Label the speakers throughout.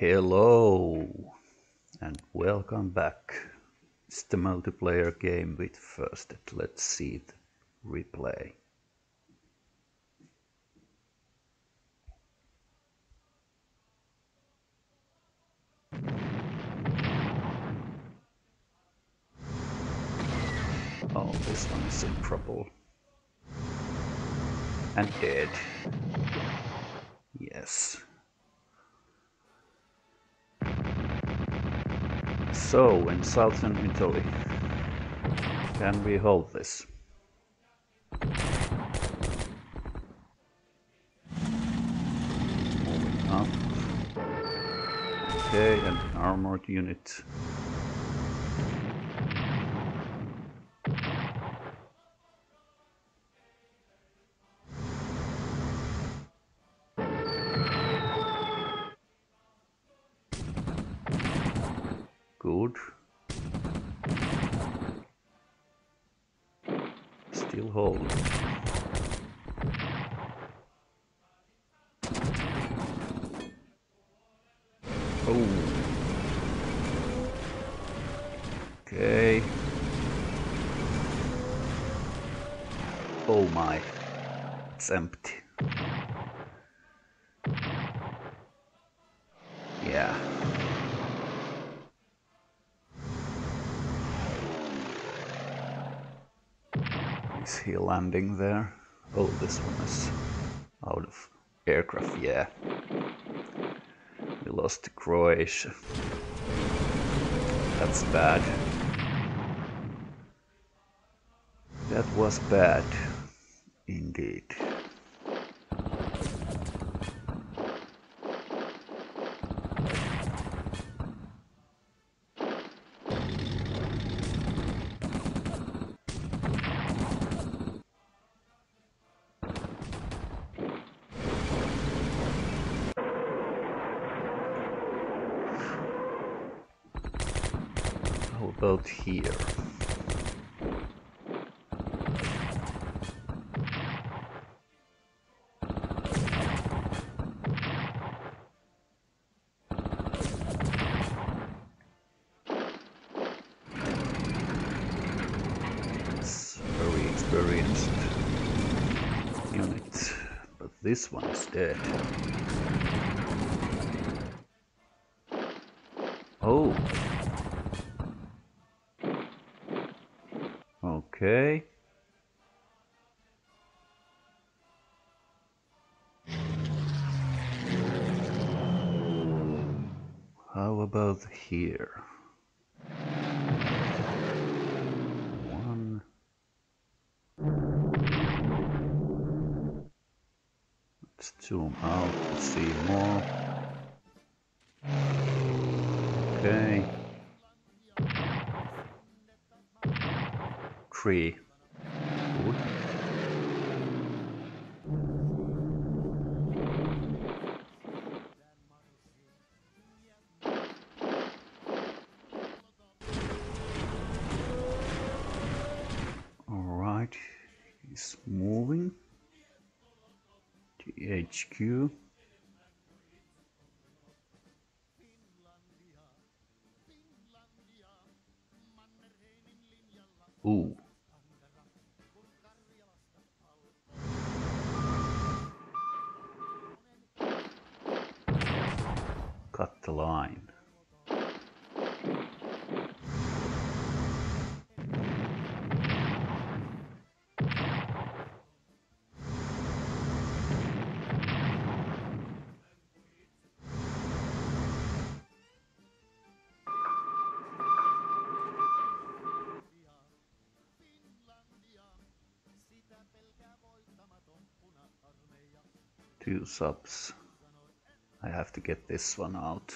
Speaker 1: Hello and welcome back. It's the multiplayer game with first. Let's see the replay. Oh, this one is in trouble. And dead. Yes. So, in southern Italy, can we hold this? Moving up. Okay, an armored unit. Landing there? Oh, this one is out of aircraft, yeah. We lost to Croatia. That's bad. That was bad, indeed. How about here? It's very experienced unit, but this one's dead. Oh. Okay. How about here? Zoom out to see more. Okay. Tree. HQ. Two subs. I have to get this one out.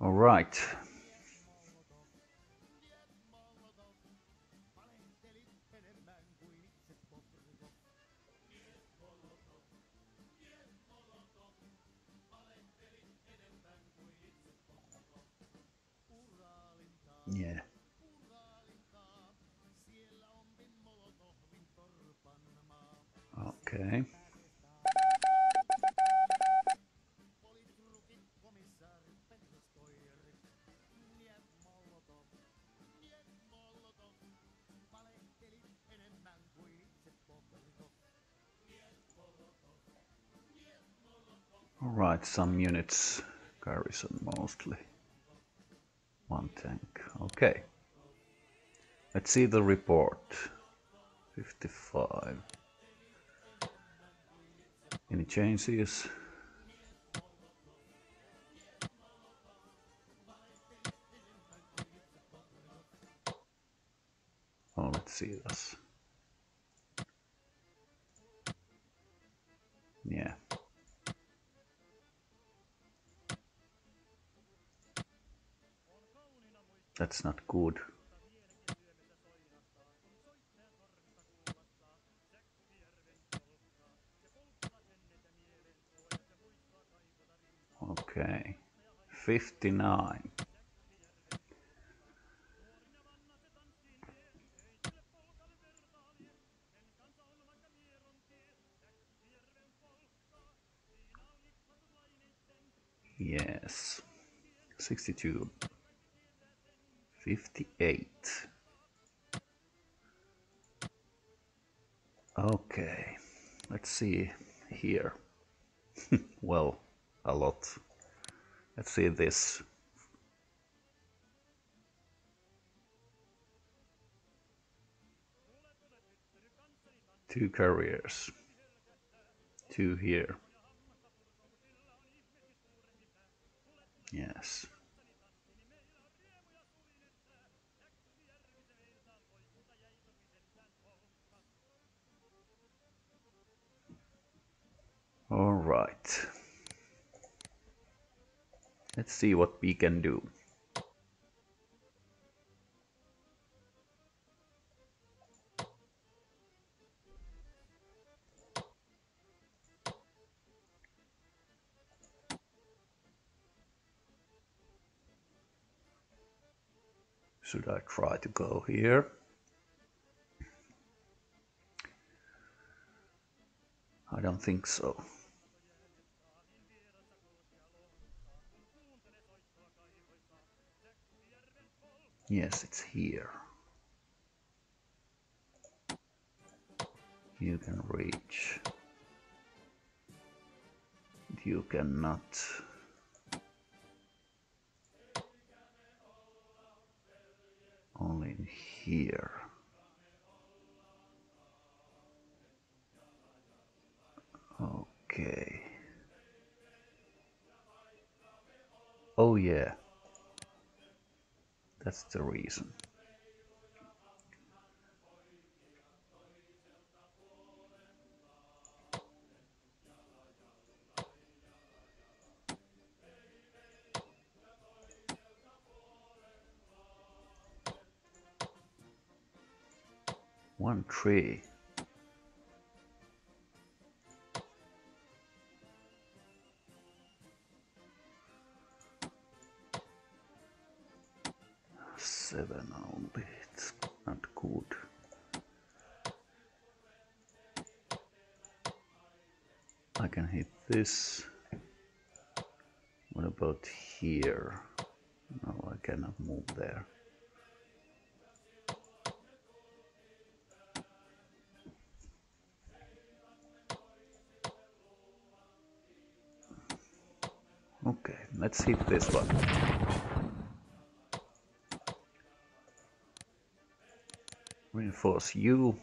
Speaker 1: All Some units garrison mostly. One tank. Okay. Let's see the report. 55. Any changes? Oh, let's see this. That's not good. Okay. 59. Yes. 62. 58. Okay. Let's see here. well, a lot. Let's see this. Two carriers. Two here. Yes. Let's see what we can do. Should I try to go here? I don't think so. Yes, it's here. You can reach. You cannot. Only in here. Okay. Oh yeah. That's the reason. One tree. It's not good. I can hit this. What about here? No, I cannot move there. Okay, let's hit this one. Reinforce you.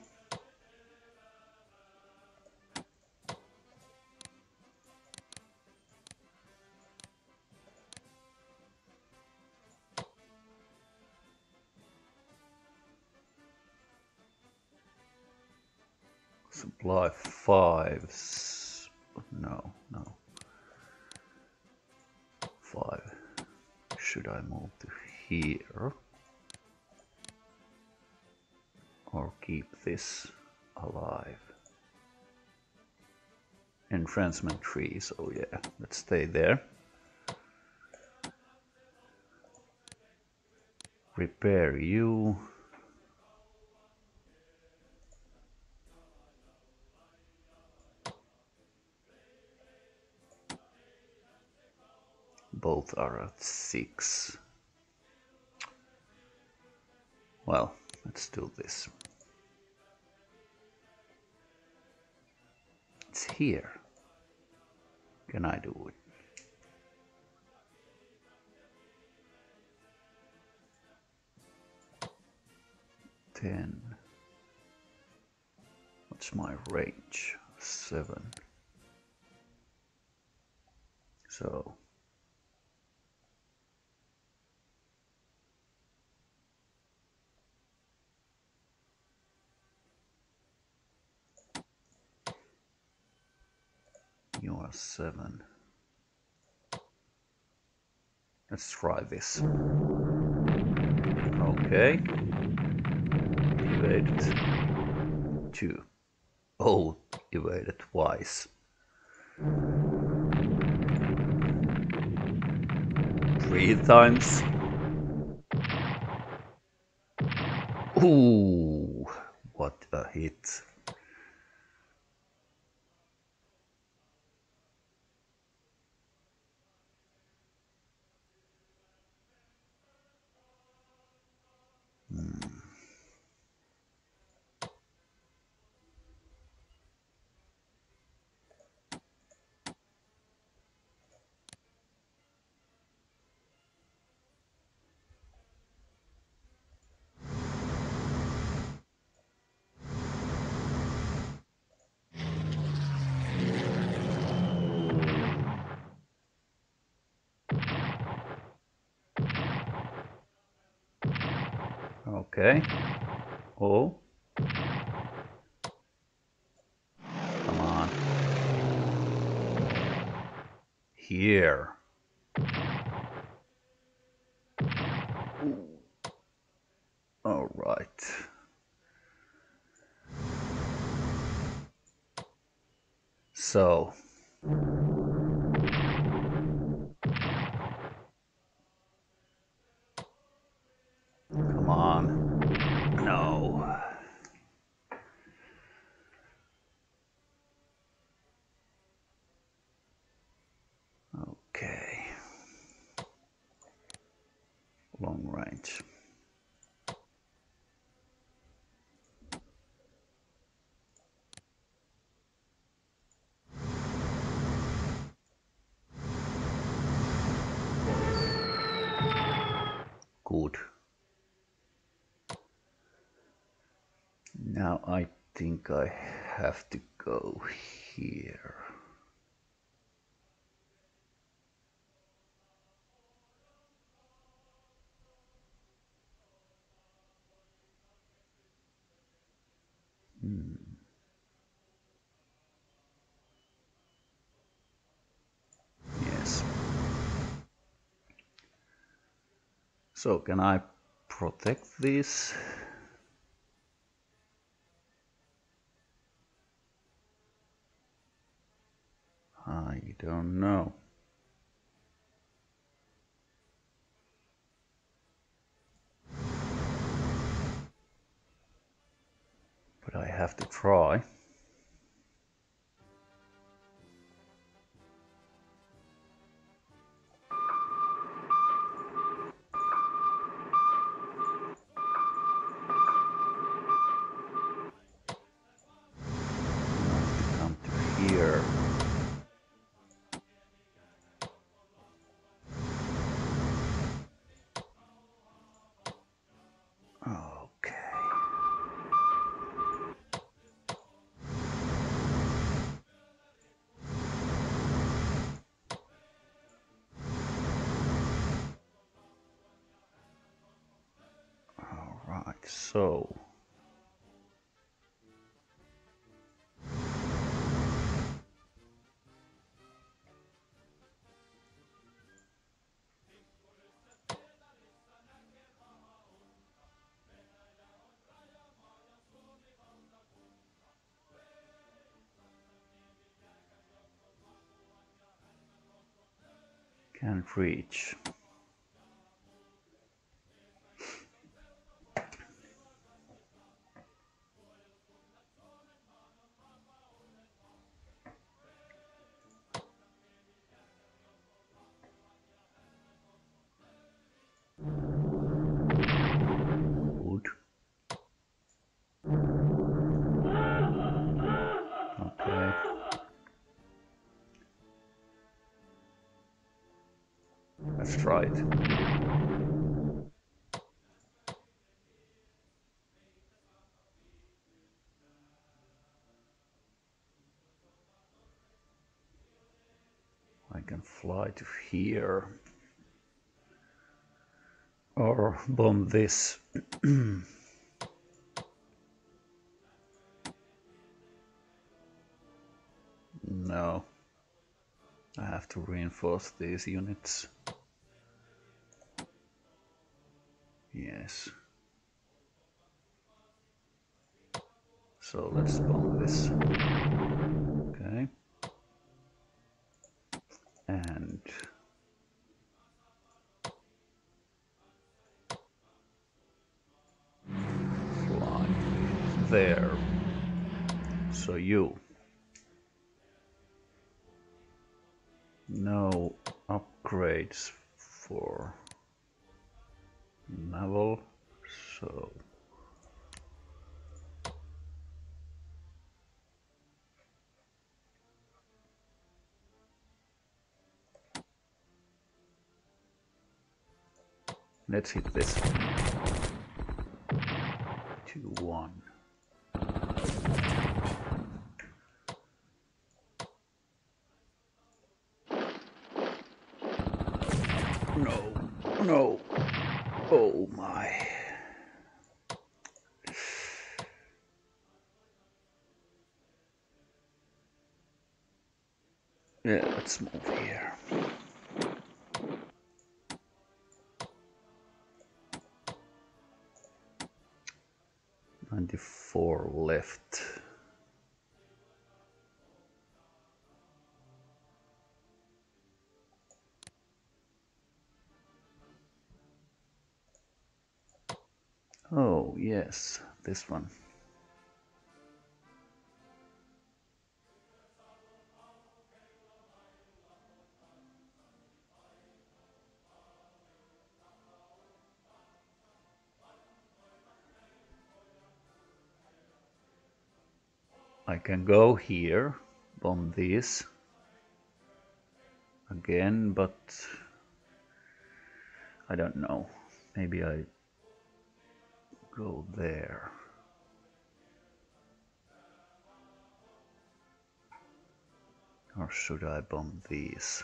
Speaker 1: Supply fives. No, no. Five. Should I move to here? Or keep this alive? Entrenchment trees, oh yeah, let's stay there. Repair you. both are at 6. Well, let's do this. It's here. Can I do it? Ten. What's my range? Seven. So you are 7. Let's try this. Okay. Evaded. Two. Oh, evaded twice. Three times. Ooh, what a hit. Okay. Oh. Come on. Here. All right. So. Come on. No. Okay. Long range. Good. Now I think I have to go here. Hmm. Yes. So can I protect this? I don't know. But I have to try. So can't reach. Right. I can fly to here or bomb this. no, I have to reinforce these units. Yes. So let's bomb this. Okay. And fly there. So you no upgrades for naval so. Let's hit this two one. No no oh my Yeah, let's move here. Ninety-four left. Yes, this one. I can go here, bomb this again, but I don't know. Maybe I go there. Or should I bomb these?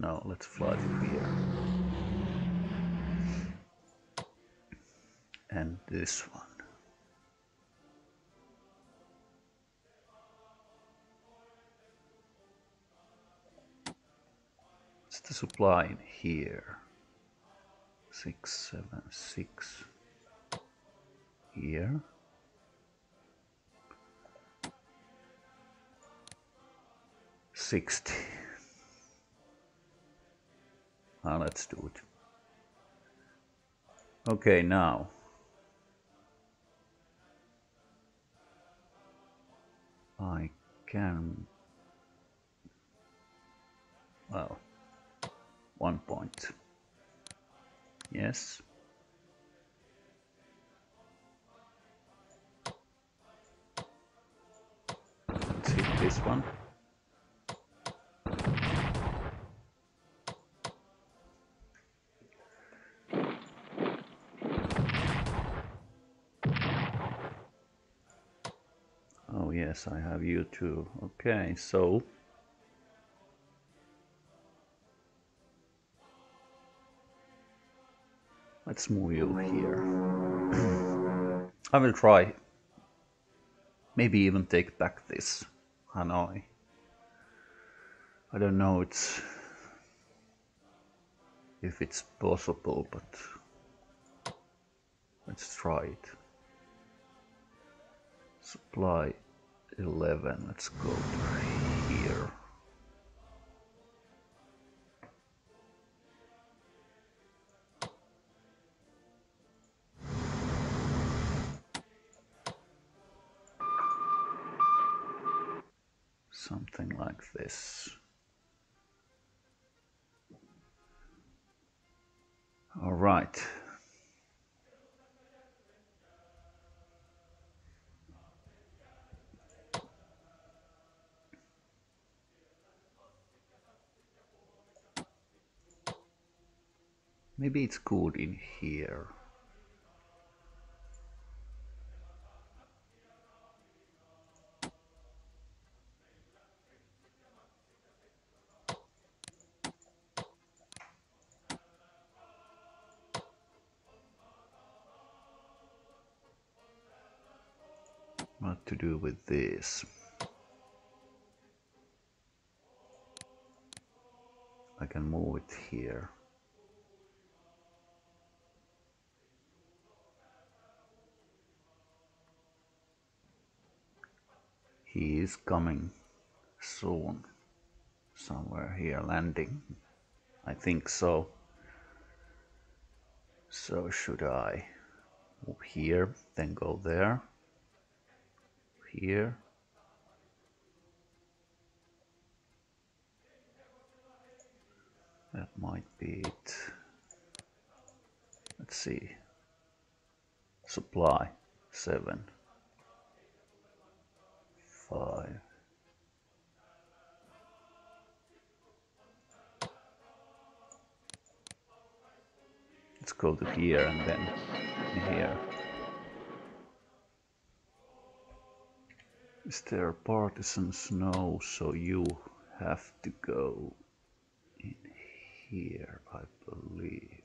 Speaker 1: No, let's fly to here. And this one. The supply in here. Six, seven, six. Here. Sixty. Ah, let's do it. Okay, now. I can, well, one point. Yes. Let's hit this one. Oh yes, I have you too. Okay, so let's move you here. I will try. Maybe even take back this Hanoi. I don't know it's if it's possible, but let's try it. Supply 11, let's go to here. Something like this. All right. Maybe it's good in here. What to do with this. I can move it here. He is coming soon. Somewhere here landing. I think so. So should I move here, then go there, here. That might be it. Let's see. Supply seven, five. Let's go to here and then here. There partisan snow so you have to go in here I believe.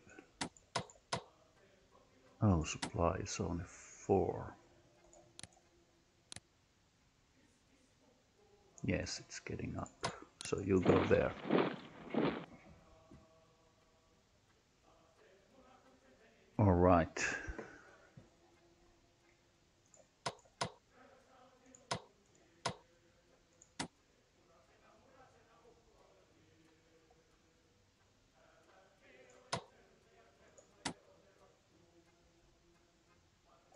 Speaker 1: Oh supply is only four. Yes it's getting up so you go there. All right.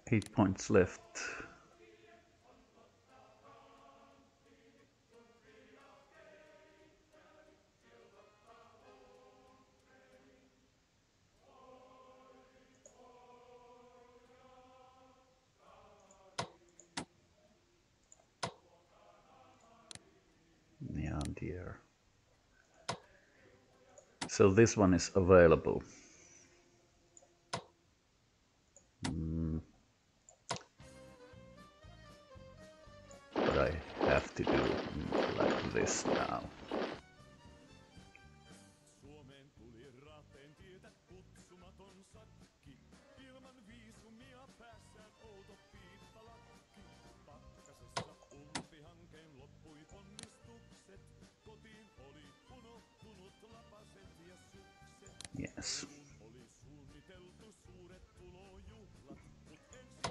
Speaker 1: Eight points left. So this one is available.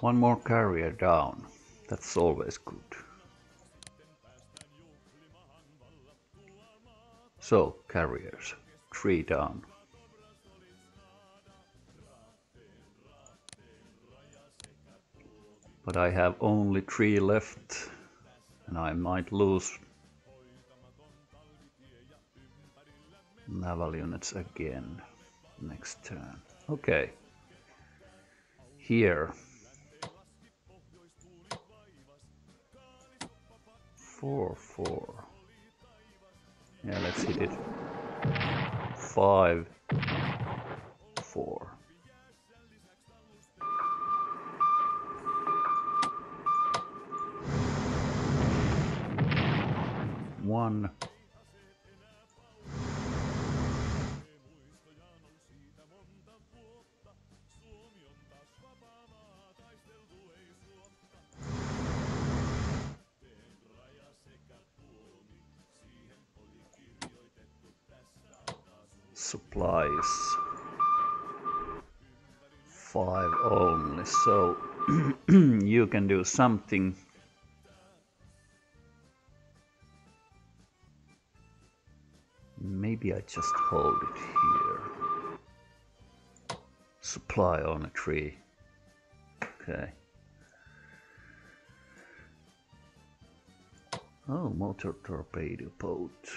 Speaker 1: One more carrier down. That's always good. So, carriers. Three down. But I have only three left and I might lose naval units again next turn. Okay. Here. Four, four. Yeah, let's hit it. Five, four. One. Supplies. Five only. So you can do something. Maybe I just hold it here. Supply on a tree. Okay. Oh motor torpedo boat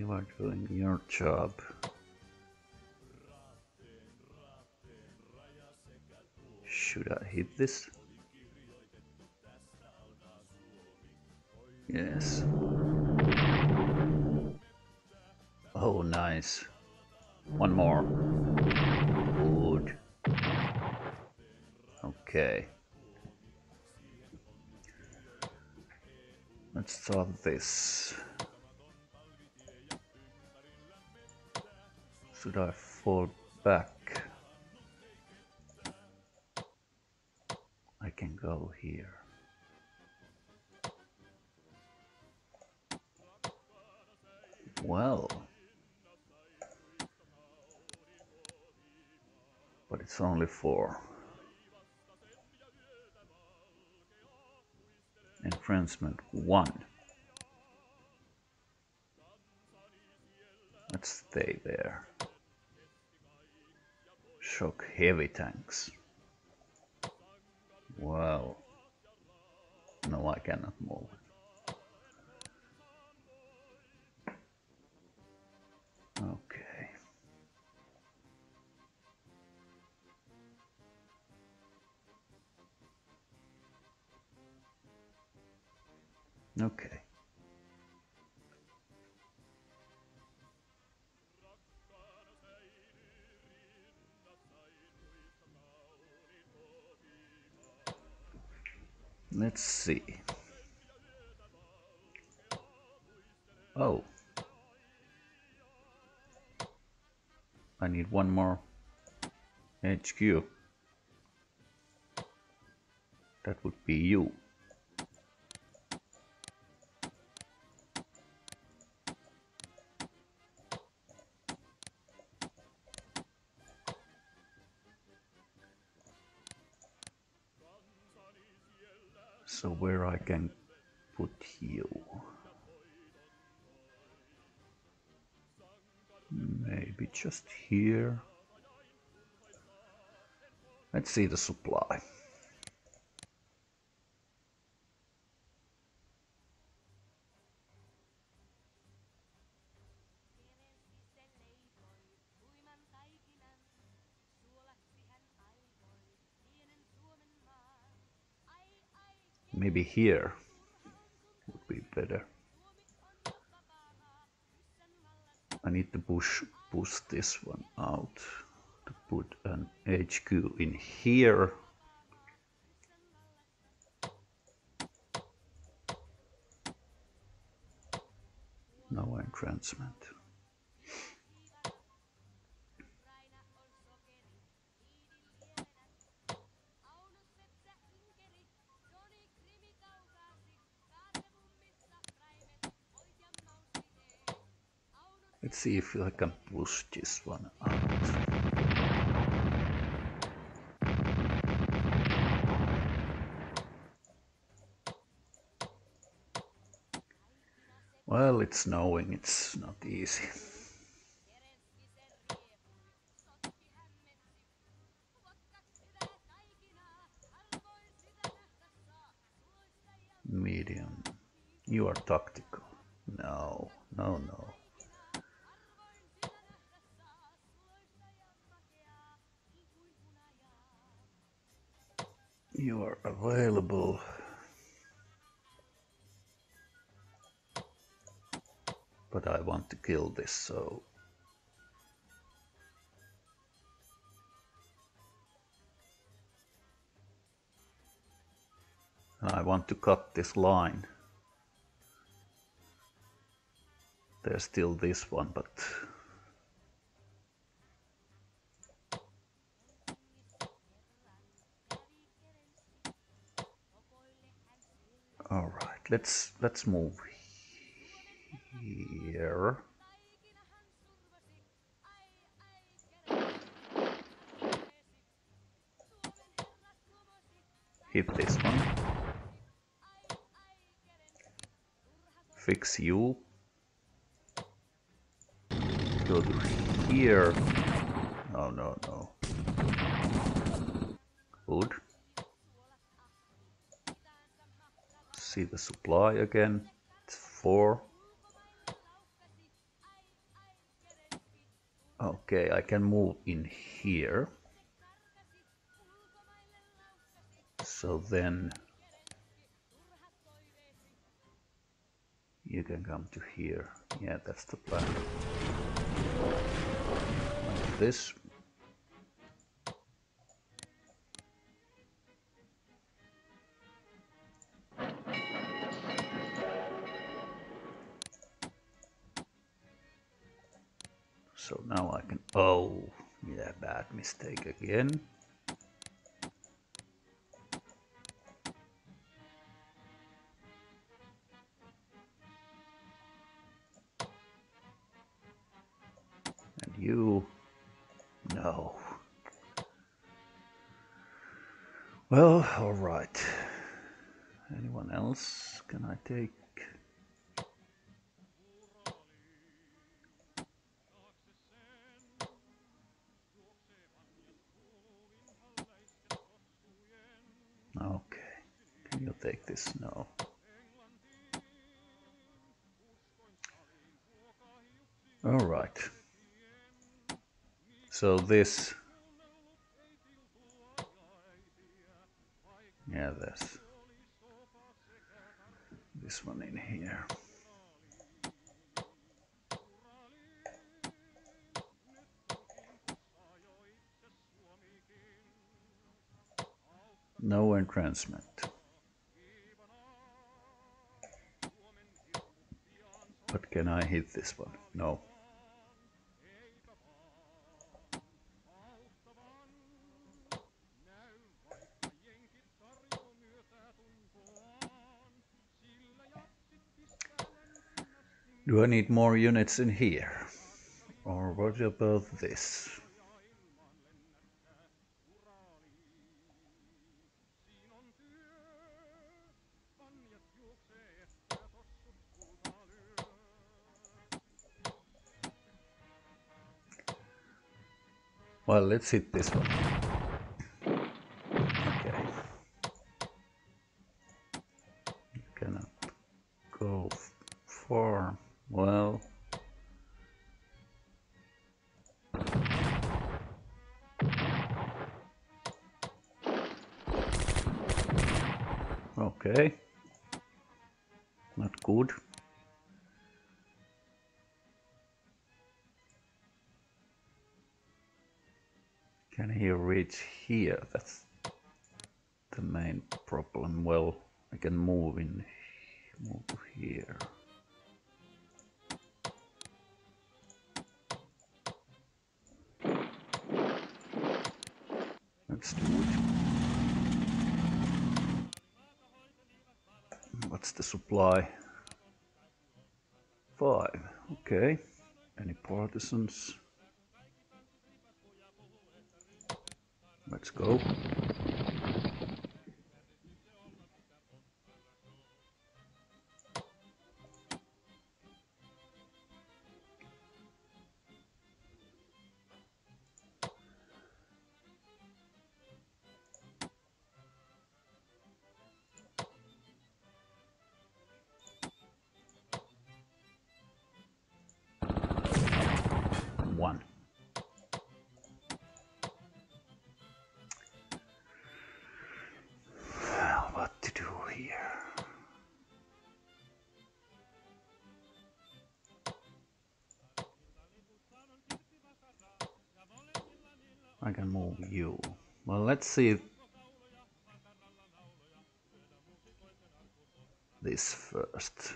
Speaker 1: You are doing your job. Should I hit this? Yes. Oh, nice. One more. Good. Okay. Let's start this. Should I fall back? I can go here. Well. But it's only four. Enfranchisement one. Let's stay there. Shock heavy tanks. Well, no, I cannot move. Let's see. Oh. I need one more HQ. That would be you. Just here. Let's see the supply. Maybe here would be better. I need to push push this one out to put an HQ in here. No entrenchment. Let's see if I can push this one out. Well, it's snowing, it's not easy. Medium. You are tactical. Kill this, so And I want to cut this line. There's still this one, but all right. Let's let's move here. Hit this one. Fix you. Go to here. No, no, no. Good. See the supply again. It's four. Okay, I can move in here. So then you can come to here. Yeah, that's the plan. Like this. So now I can... Oh, yeah, bad mistake again. Well, alright. Anyone else? Can I take... Okay. Can you take this? No. Alright. So this... this. This one in here. No entrenchment. But can I hit this one? No. Do I need more units in here? Or what about this? Well, let's hit this one. Any I can move you. Well, let's see this first.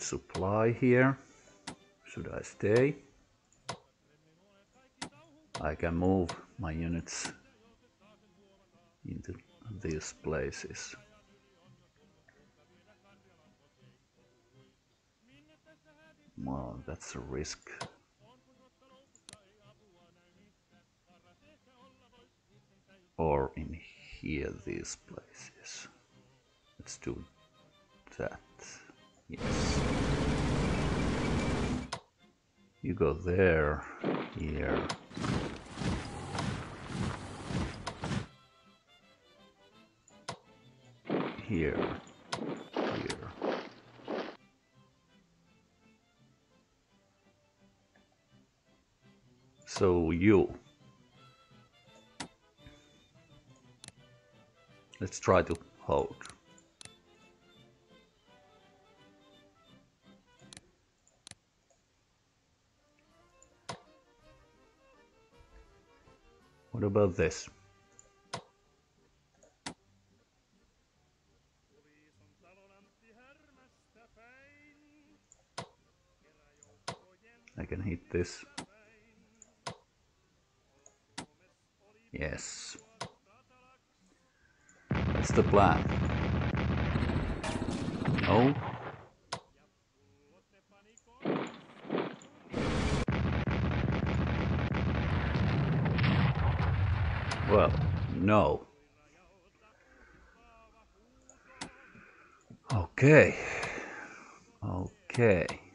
Speaker 1: Supply here. Should I stay? I can move my units into these places. Well, that's a risk. Or in here, these places. Let's do that. Yes. You go there, here. Here, here. So you. Let's try to hold. About this? I can hit this. Yes. That's the plan. No. Well, no. Okay. Okay.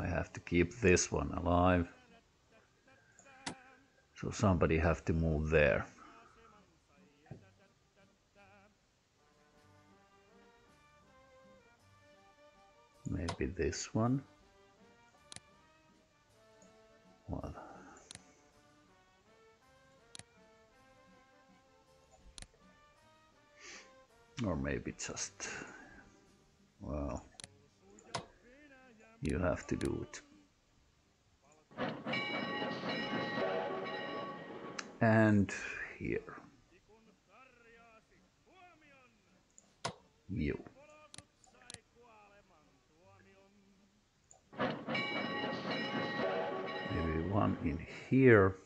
Speaker 1: I have to keep this one alive. So somebody have to move there. Maybe this one. Well. Or maybe just, well, you have to do it. And here. You. Maybe one in here.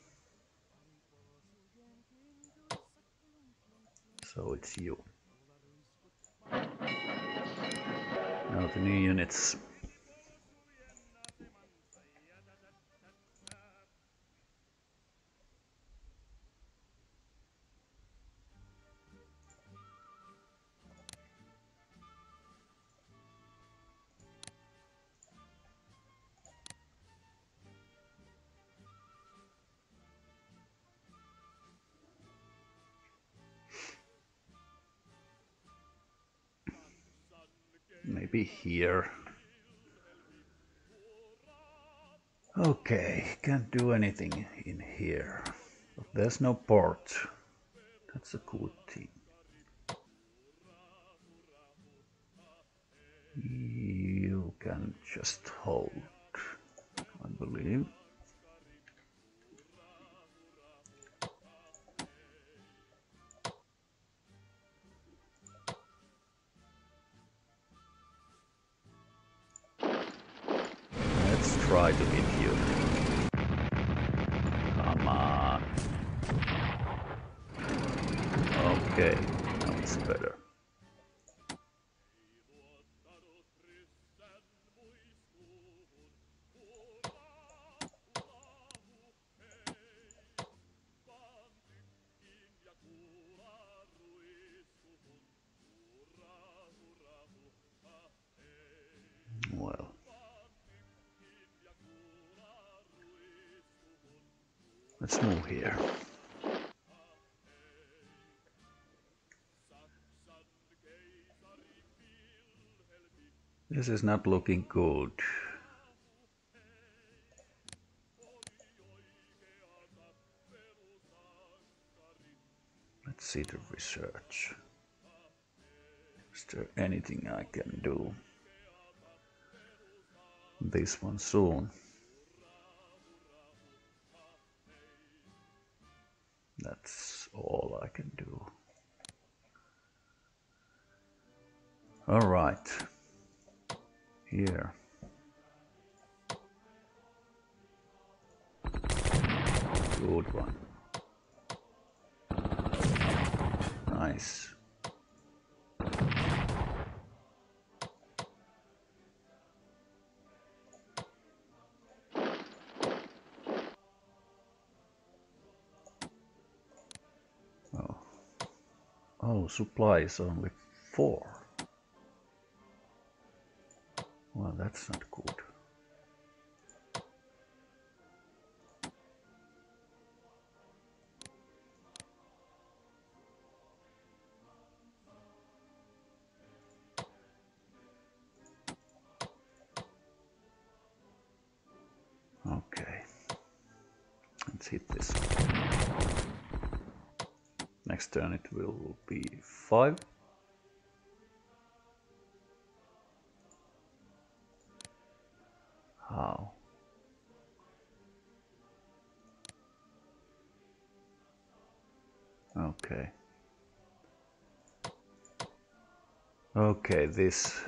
Speaker 1: So it's you. Now the new units. Here. Okay, can't do anything in here. There's no port. That's a cool thing. You can just hold, to hit Let's move here. This is not looking good. Let's see the research. Is there anything I can do? This one soon. That's all I can do. All right. Here. Good one. Nice. Oh, supply is only four. Well, that's not good. Five. How? Okay. Okay, this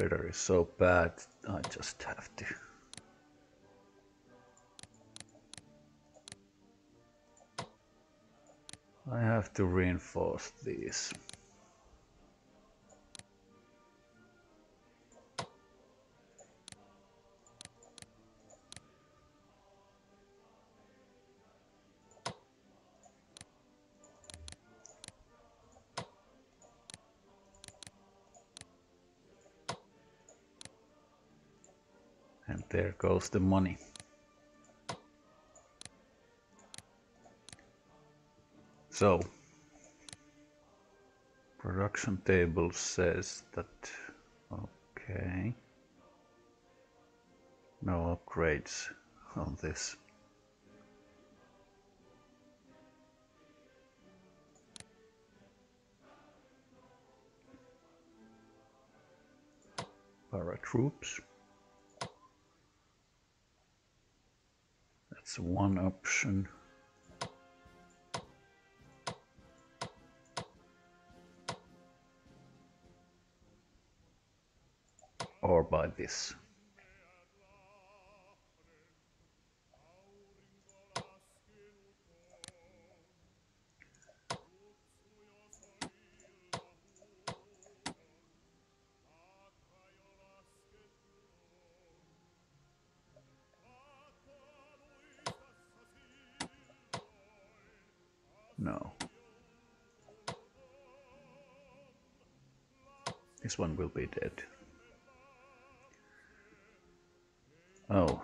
Speaker 1: Weather is so bad, I just have to. I have to reinforce these. Goes the money. So, production table says that, okay, no upgrades on this. Paratroops. That's one option. Or by this. This one will be dead. Oh,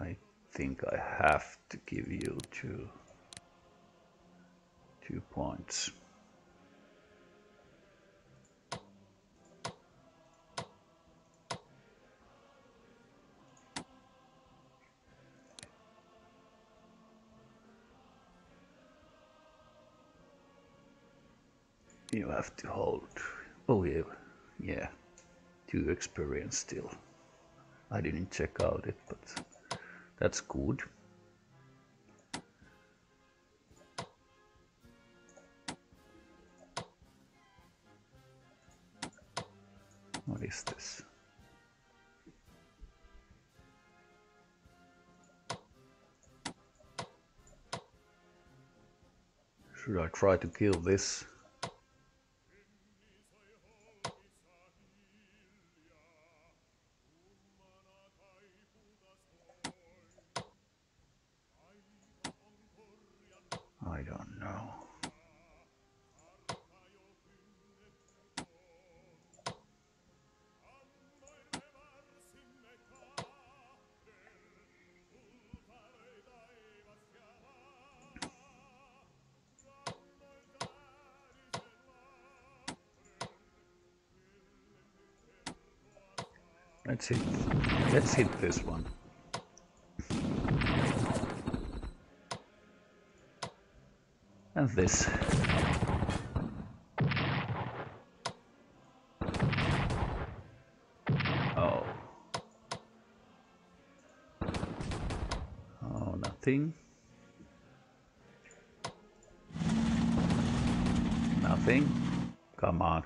Speaker 1: I think I have to give you two, two points. You have to hold. Oh yeah. Two experience still. I didn't check out it, but that's good. What is this? Should I try to kill this? Let's hit. Let's hit this one. And this. Oh. Oh, nothing. Nothing. Come on.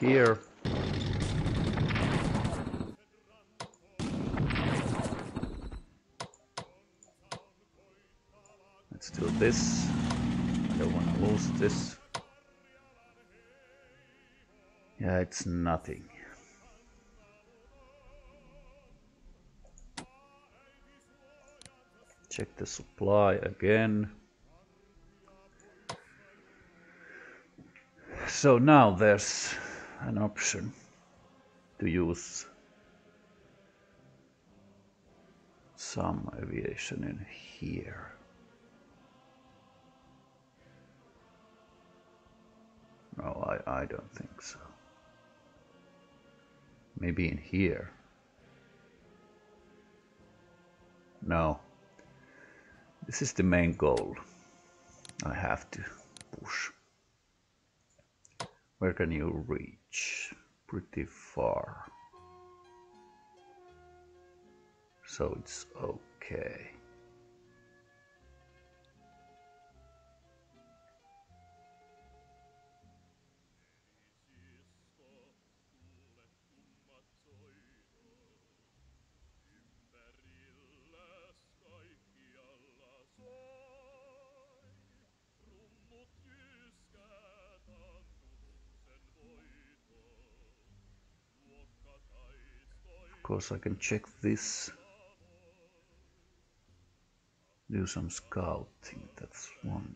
Speaker 1: Here. Let's do this. I don't want to lose this. Yeah, it's nothing. Check the supply again. So now there's an option to use some aviation in here. No, I, I don't think so. Maybe in here. No. This is the main goal. I have to push. Where can you reach? Pretty far. So it's okay. Course I can check this. Do some scouting, that's one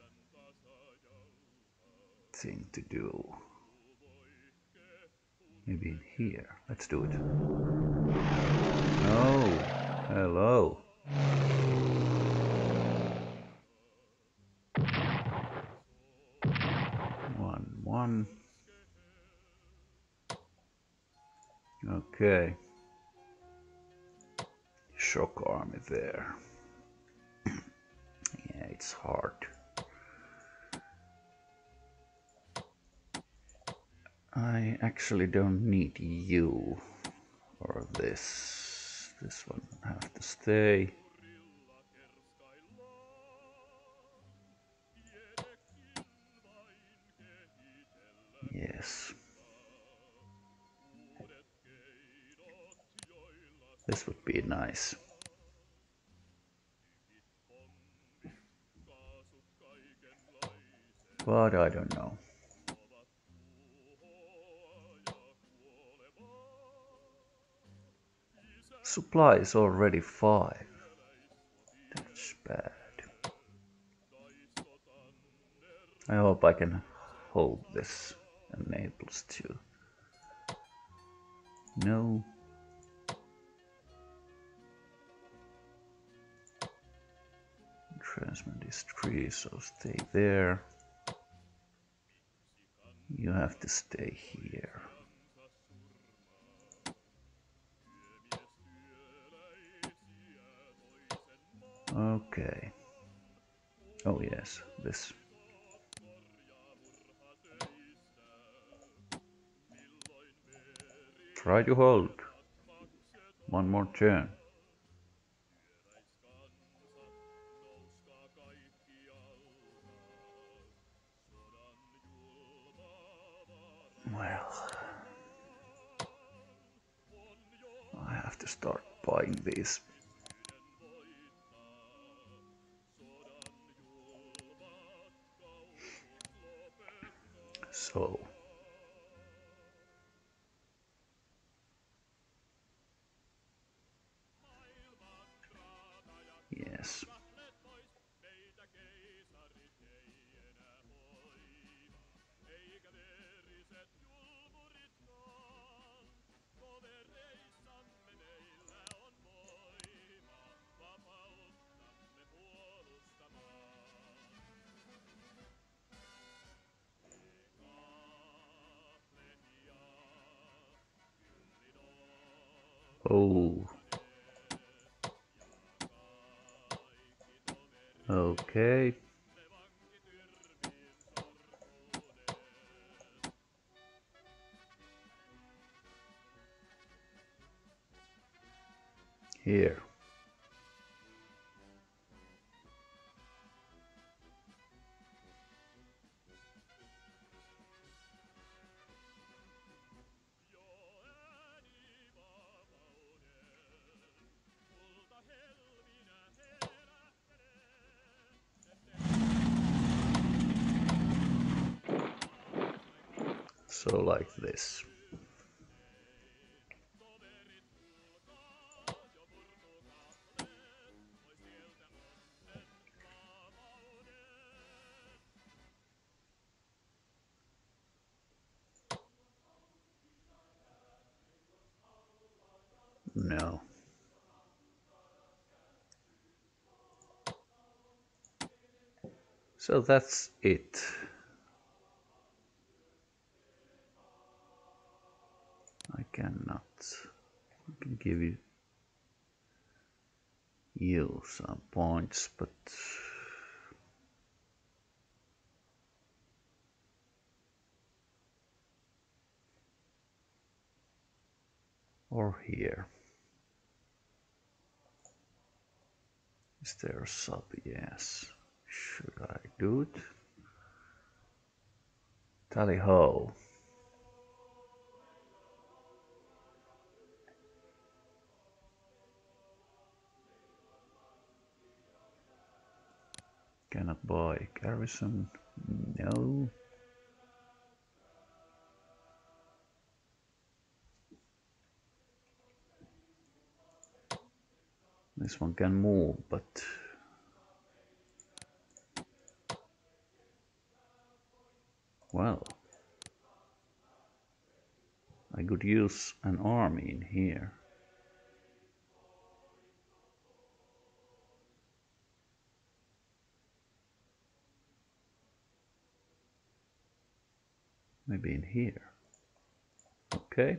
Speaker 1: thing to do. Maybe in here. Let's do it. oh Hello. One, one. Okay. Shock army there. yeah, it's hard. I actually don't need you or this. This one have to stay. Would be nice. But I don't know. Supply is already five. That's bad. I hope I can hold this enables to. No. Transmit is three, so stay there. You have to stay here. Okay. Oh yes, this. Try to hold. One more turn. Start buying these. So, Oh. Okay. So like this. No. So that's it. Cannot. Give you you some points, but or here. Is there a sub? Yes. Should I do it? Tally ho. Cannot buy garrison. No. This one can move, but well, I could use an army in here. Maybe in here. Okay.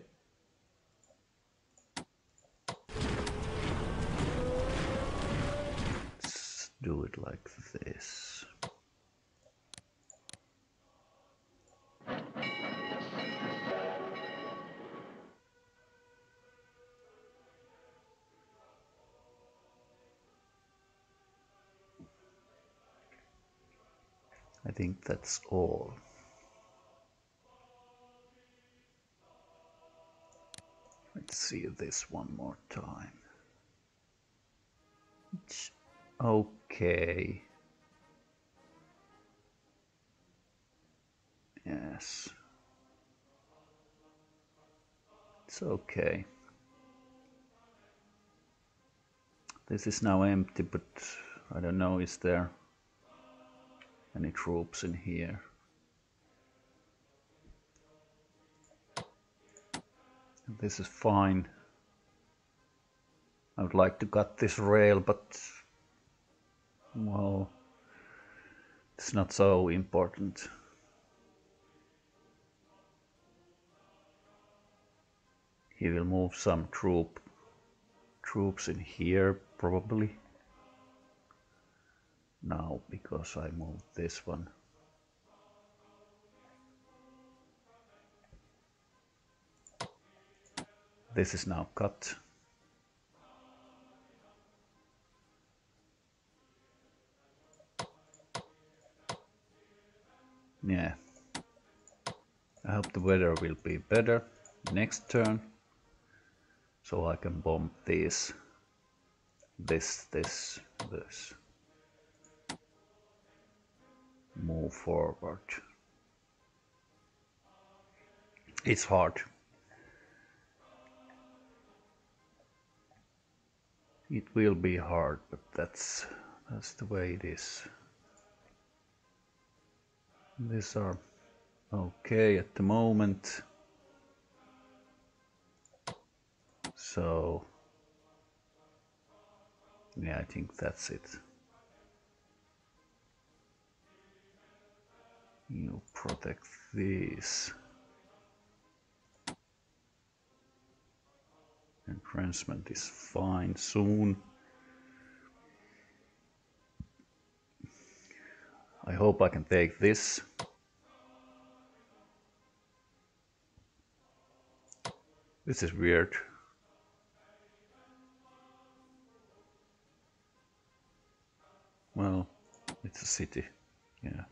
Speaker 1: Let's do it like this. I think that's all. See this one more time. It's okay. Yes. It's okay. This is now empty, but I don't know, is there any troops in here? This is fine. I would like to cut this rail, but well, it's not so important. He will move some troop troops in here probably. Now because I moved this one. This is now cut. Yeah. I hope the weather will be better next turn. So I can bomb these. This, this, this. Move forward. It's hard. It will be hard, but that's that's the way it is. These are okay at the moment. So yeah, I think that's it. You protect these. Entrenchment is fine soon. I hope I can take this. This is weird. Well, it's a city, yeah.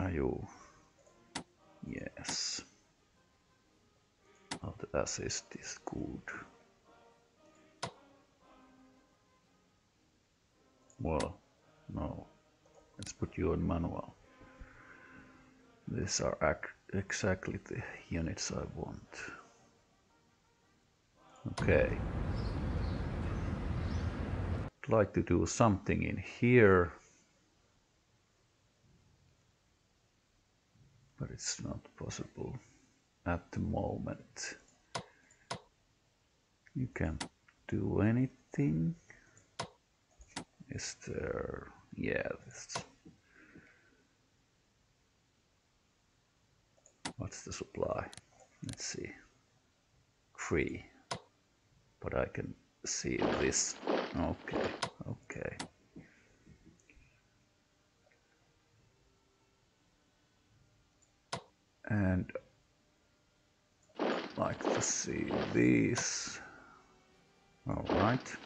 Speaker 1: Are you? Yes. Oh, the assist is good. Well, no. Let's put you on manual. These are exactly the units I want. Okay. I'd like to do something in here. But it's not possible at the moment. You can't do anything. Is there... yeah, this... What's the supply? Let's see. Free. But I can see this. Okay, okay. And like to see this. All right.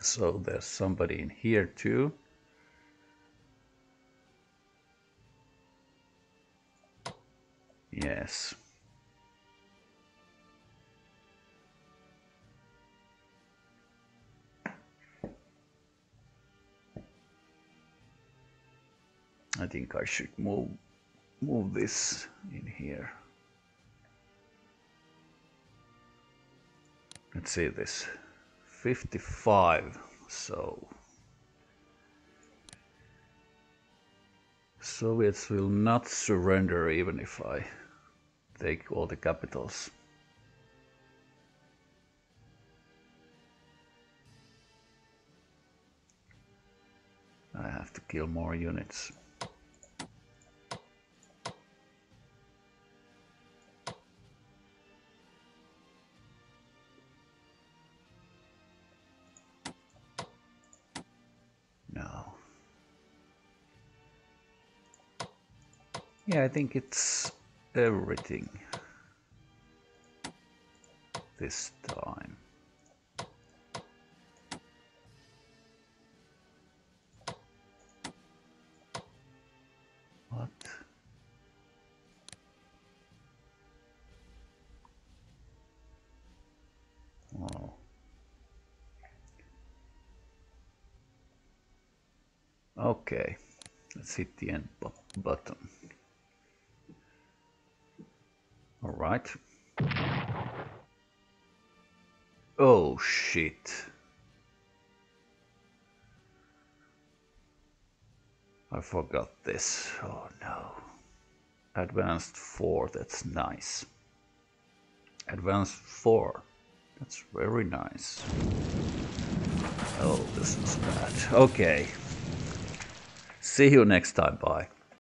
Speaker 1: So there's somebody in here too. Yes. I think I should move move this in here. Let's see this 55 so Soviets will not surrender even if I take all the capitals. I have to kill more units. Yeah, I think it's everything this time. What? Oh. Okay, let's hit the end button. All right. Oh, shit. I forgot this. Oh, no. Advanced 4, that's nice. Advanced 4, that's very nice. Oh, this is bad. Okay. See you next time. Bye.